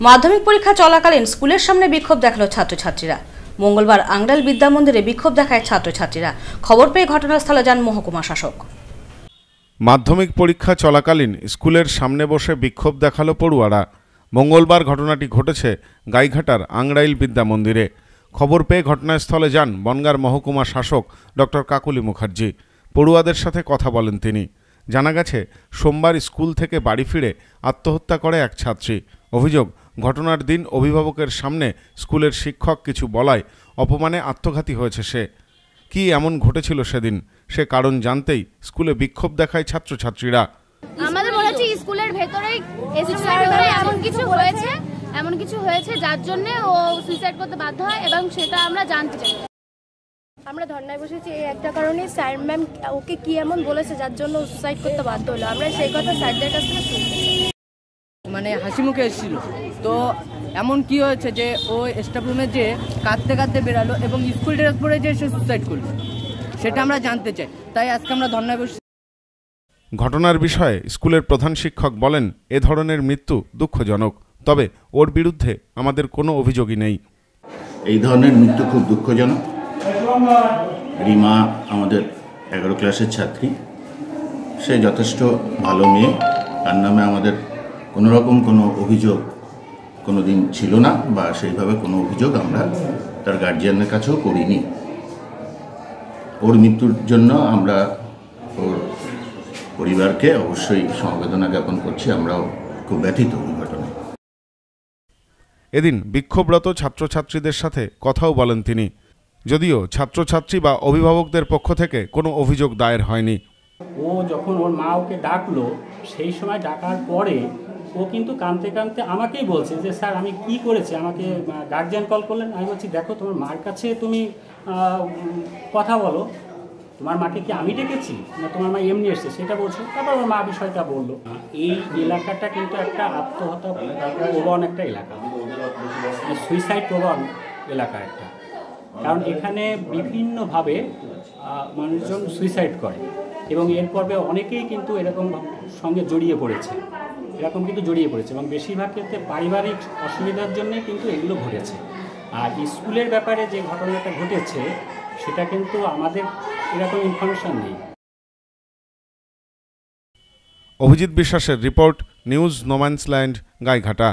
মাধ্যমিক পরীক্ষা চলাকালীন স্কুলের সামনে বিক্ষোভ দেখাল ছাত্রছাত্রীরা। মঙ্গলবার আংডাল বিদ্যা মন্দিরে বিক্ষোভ দেখায় ছাত্রছাত্রীরা। খবর পেয়ে ঘটনাস্থলে যান মহকুমা শাসক। মাধ্যমিক পরীক্ষা চলাকালীন স্কুলের সামনে বসে বিক্ষোভ দেখাল পড়ুয়ারা। মঙ্গলবার ঘটনাটি ঘটেছে গাইঘাটার আংড়াইল বিদ্যা মন্দিরে। খবর পেয়ে ঘটনাস্থলে যান বনগার মহকুমা শাসক ডক্টর কাকুলি মুখার্জি। পড়ুয়াদের সাথে কথা বলেন তিনি। জানা গেছে, সোমবার স্কুল থেকে বাড়ি ফিরে আত্মহত্যা করে এক ছাত্রী। অভিযোগ ঘটনার দিন অভিভাবকের সামনে স্কুলের শিক্ষক কিছু বলায় অপমানে আত্মঘাতী হয়েছে সে। কি এমন ঘটেছিল সেদিন? সে কারণ জানতেই স্কুলে বিক্ষোভ দেখায় ছাত্রছাত্রীরা। আমাদের মনে হচ্ছে স্কুলের ভেতরেই ভেতরে এমন কিছু হয়েছে এমন কিছু হয়েছে যার জন্য ও সুইসাইড করতে বাধ্য হয় এবং সেটা আমরা জানতে চাই। আমরা ধর্নায় বসেছি এই একটা কারণে স্যার ম্যাম ওকে কি এমন বলেছে যার জন্য সুসাইড করতে বাধ্য হলো? আমরা সেই কথা স্যারদের কাছ থেকে শুনতে মানে হাসি মুখে এসেছিল। তো এমন কি হয়েছে যে ও স্টাফ রুমে যে কাঁদতে কাঁদতে বেরালো এবং স্কুল ড্রেস পরে যে সে সুসাইড করল সেটা আমরা জানতে চাই। তাই আজকে আমরা ধর্নায় বসে ঘটনার বিষয়ে স্কুলের প্রধান শিক্ষক বলেন এ ধরনের মৃত্যু দুঃখজনক তবে ওর বিরুদ্ধে আমাদের কোনো অভিযোগই নেই। এই ধরনের মৃত্যু খুব দুঃখজনক। রিমা আমাদের এগারো ক্লাসের ছাত্রী। সে যথেষ্ট ভালো মেয়ে। তার নামে আমাদের কোনো রকম কোনো অভিযোগ কোনো দিন ছিল না বা সেইভাবে কোনো অভিযোগ আমরা তার গার্জিয়ানের কাছেও করিনি। ওর মৃত্যুর জন্য আমরা ওর পরিবারকে অবশ্যই সমবেদনা জ্ঞাপন করছি আমরাও খুব ব্যথিত ওই ঘটনায়। এদিন বিক্ষোভরত ছাত্রছাত্রীদের সাথে কথাও বলেন তিনি। যদিও ছাত্রছাত্রী বা অভিভাবকদের পক্ষ থেকে কোনো অভিযোগ দায়ের হয়নি। ও যখন ওর মা ওকে ডাকলো সেই সময় ডাকার পরে ও কিন্তু কাঁদতে কাঁদতে আমাকেই বলছে যে, স্যার, আমি কি করেছি? আমাকে গার্জিয়ান কল করলেন? আমি বলছি, দেখো, তোমার মার কাছে তুমি কথা বলো। তোমার মাকে কি আমি ডেকেছি? না, তোমার মা এমনি এসছে? সেটা বলছো। তারপর ওর মা বিষয়টা বলল। এই এলাকাটা কিন্তু একটা আত্মহত্যা প্রবণ একটা এলাকা। সুইসাইড প্রবণ এলাকা একটা। কারণ এখানে বিভিন্নভাবে মানুষজন সুইসাইড করে। এবং এর পর্বে অনেকেই কিন্তু এরকম সঙ্গে জড়িয়ে পড়েছে। এরকম কিন্তু জড়িয়ে পড়েছে এবং বেশিরভাগ ক্ষেত্রে পারিবারিক অসুবিধার জন্যে কিন্তু এগুলো ঘটেছে। আর স্কুলের ব্যাপারে যে ঘটনাটা ঘটেছে, সেটা কিন্তু আমাদের এরকম ইনফরমেশন নেই। অভিজিৎ বিশ্বাসের রিপোর্ট নিউজ নোম্যান্সল্যান্ড, গাইঘাটা।